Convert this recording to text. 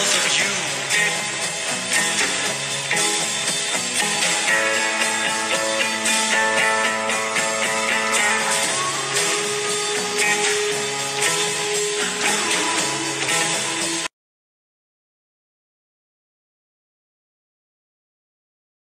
Both of you.